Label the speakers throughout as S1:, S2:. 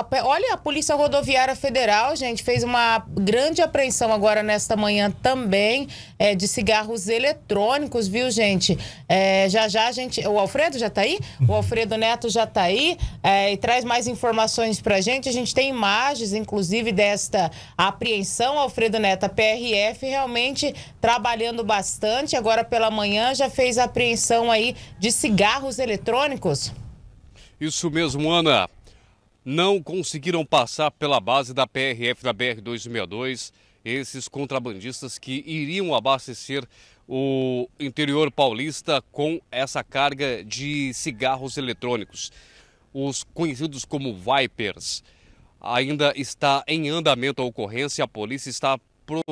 S1: a, olha, a Polícia Rodoviária Federal, gente, fez uma grande apreensão agora nesta manhã também é, de cigarros eletrônicos, viu, gente? É, já já a gente. O Alfredo já tá aí? O Alfredo Neto já tá aí é, e traz mais informações pra gente. A gente tem imagens, inclusive, desta apreensão. Alfredo Neto, a PRF realmente trabalhando bastante. Agora pela manhã já fez a apreensão aí de cigarros eletrônicos.
S2: Isso mesmo, Ana. Não conseguiram passar pela base da PRF da BR-262 esses contrabandistas que iriam abastecer o interior paulista com essa carga de cigarros eletrônicos. Os conhecidos como Vipers. Ainda está em andamento a ocorrência, a polícia está pro,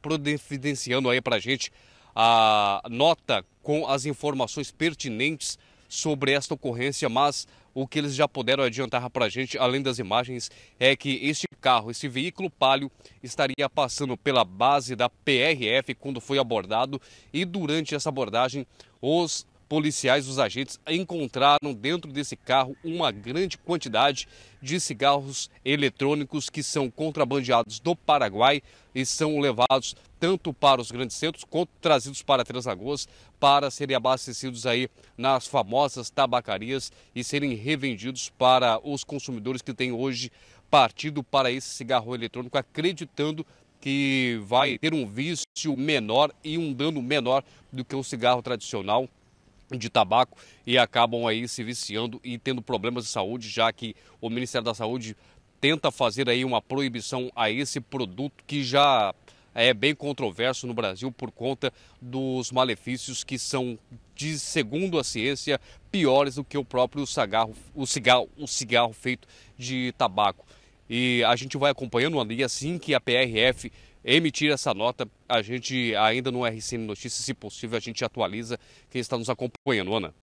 S2: providenciando aí para gente a nota com as informações pertinentes sobre esta ocorrência, mas o que eles já puderam adiantar para a gente, além das imagens, é que este carro, esse veículo palio, estaria passando pela base da PRF quando foi abordado e durante essa abordagem os policiais, os agentes, encontraram dentro desse carro uma grande quantidade de cigarros eletrônicos que são contrabandeados do Paraguai e são levados tanto para os grandes centros quanto trazidos para Três Lagoas para serem abastecidos aí nas famosas tabacarias e serem revendidos para os consumidores que têm hoje partido para esse cigarro eletrônico acreditando que vai ter um vício menor e um dano menor do que o cigarro tradicional de tabaco e acabam aí se viciando e tendo problemas de saúde, já que o Ministério da Saúde tenta fazer aí uma proibição a esse produto que já é bem controverso no Brasil por conta dos malefícios que são, de, segundo a ciência, piores do que o próprio cigarro, o cigarro, o cigarro feito de tabaco. E a gente vai acompanhando ali assim que a PRF emitir essa nota. A gente ainda no RCN Notícias, se possível, a gente atualiza quem está nos acompanhando, Ana.